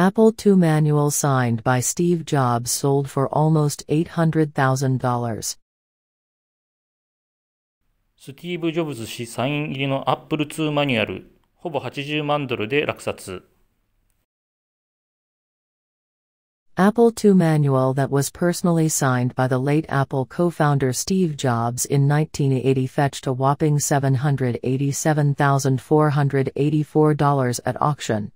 Apple II manual signed by Steve Jobs sold for almost $800,000. スティーブ・ジョブズ氏サイン入りの Apple II マニュアル、ほぼ80万ドルで落札。Apple II manual that was personally signed by the late Apple co-founder Steve Jobs in 1980 fetched a whopping $787,484 at auction.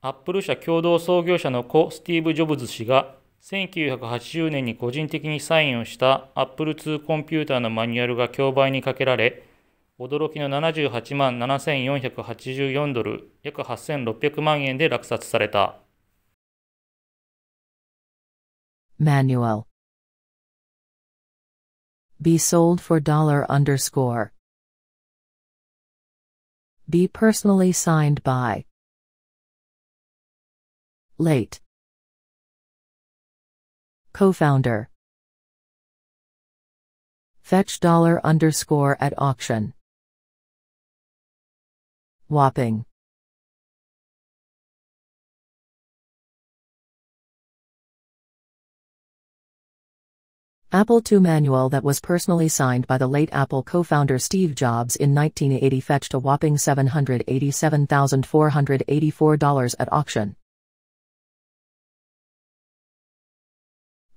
アップル社共同創業者の子スティーブ・ジョブズ氏が1980年に個人的にサインをしたアップル2コンピューターのマニュアルが競売にかけられ、驚きの78万7484ドル、約8600万円で落札された。Manual Be sold for dollar underscore. Be personally signed by. Late. Co-founder. Fetch dollar underscore at auction. Whopping. Apple II manual that was personally signed by the late Apple co-founder Steve Jobs in 1980 fetched a whopping $787,484 at auction.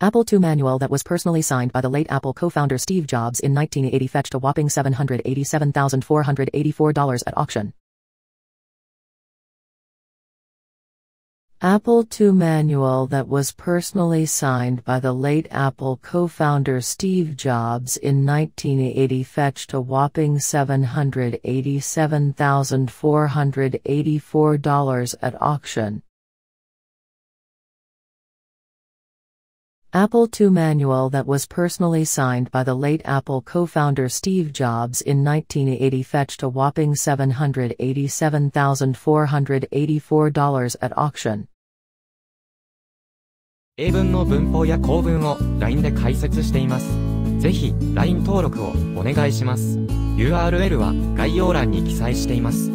Apple II manual that was personally signed by the late Apple co-founder Steve Jobs in 1980 fetched a whopping $787,484 at auction. Apple II manual that was personally signed by the late Apple co-founder Steve Jobs in 1980 fetched a whopping $787,484 at auction. Apple II manual that was personally signed by the late Apple co-founder Steve Jobs in 1980 fetched a whopping $787,484 at auction. 英文の文法や構文を LINE で解説しています。ぜひ LINE 登録をお願いします。URL は概要欄に記載しています。